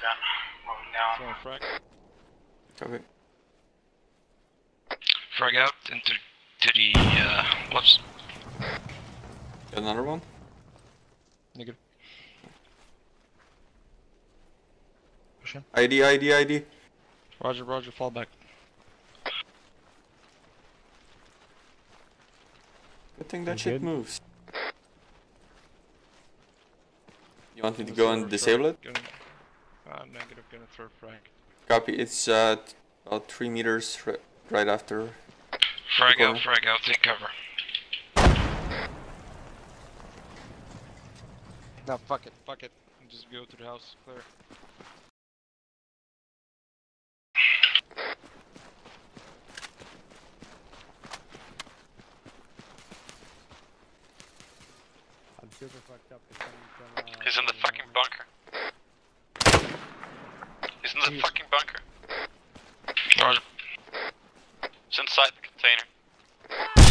second. Moving down. Throwing frag. Copy. Frag out into to the uh, left. Got another one? Negative. Pushing. IED, IED, IED. Roger, roger, fall back. Good thing that Sounds shit good. moves. You want me to go and disable frag. it? Gonna, uh, negative, gonna throw a frag. Copy. It's uh, about three meters ri- right after. Frag Corner. out, frag out, take cover. No, fuck it, fuck it. Just go to the house, clear. I'm super fucked up. From, uh, He's in the fucking bunker. He's in the fucking bunker. Roger. He's inside the container.